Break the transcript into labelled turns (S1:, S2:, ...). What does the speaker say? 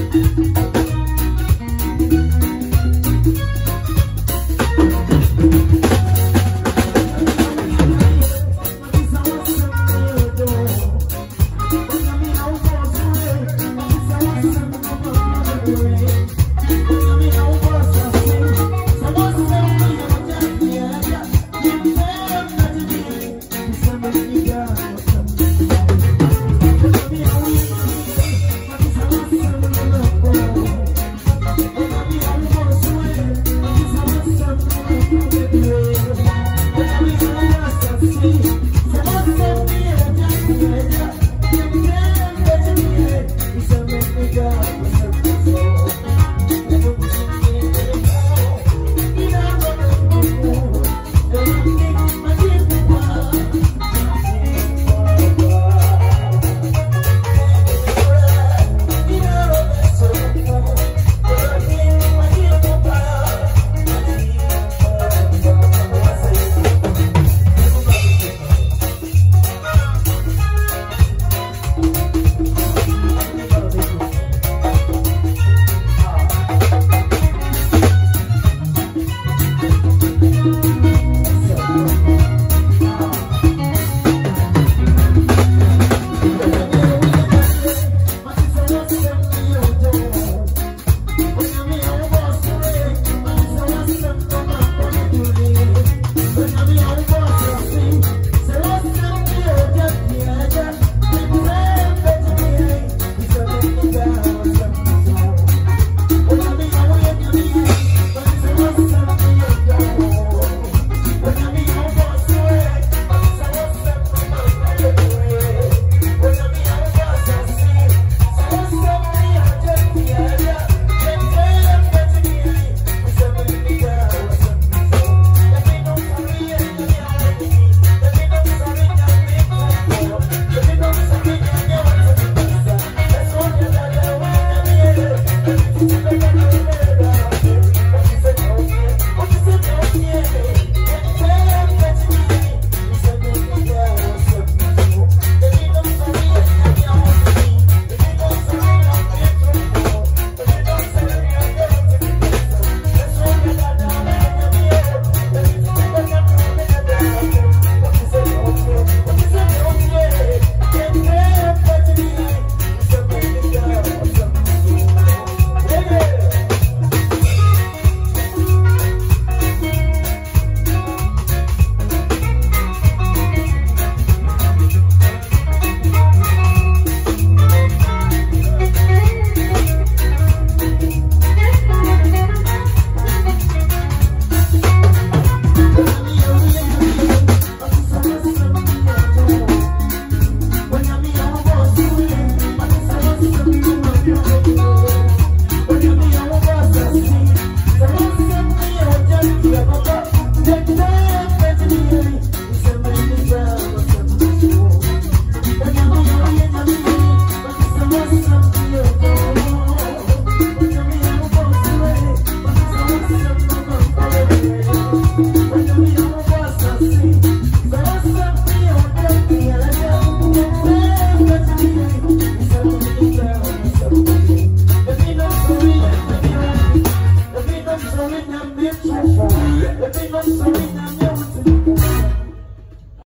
S1: Música